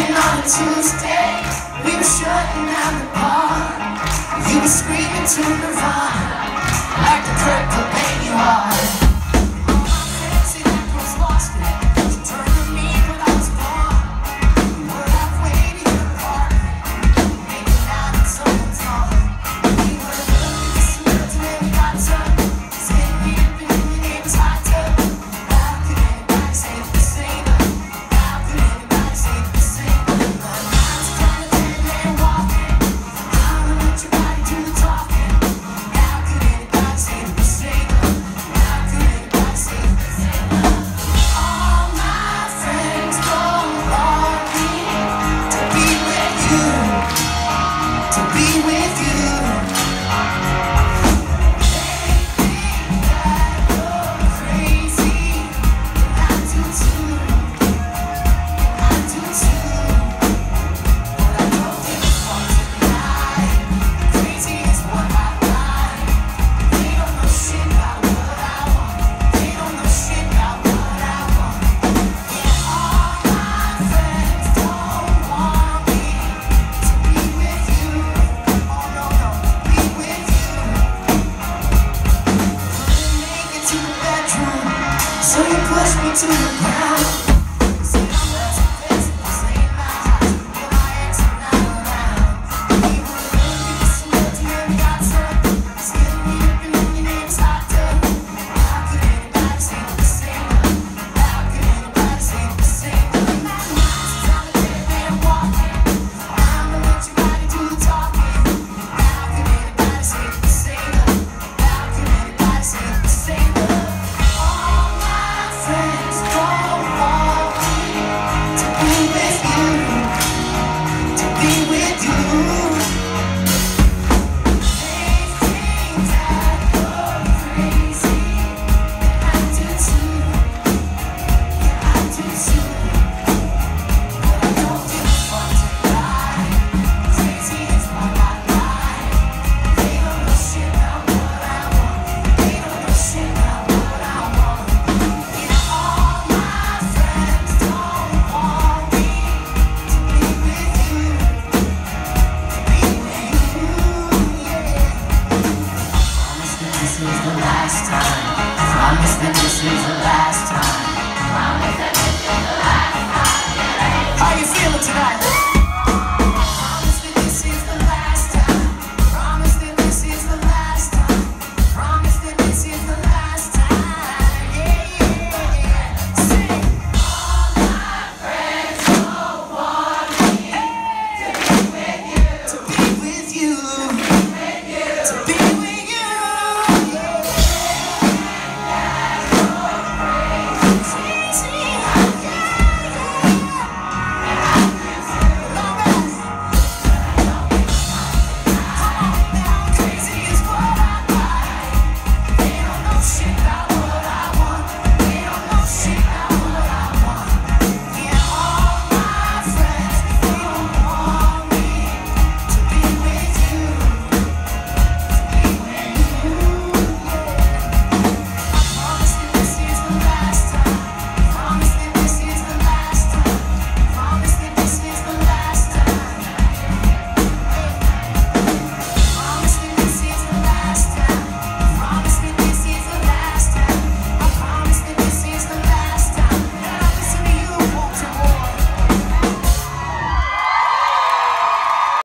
dancing on a Tuesday We were shutting down the bar. You were screaming to Nirvana Like the purple baby you are to is the last time. Promise that this is the last time. Promise that this is the last time. How you feeling tonight?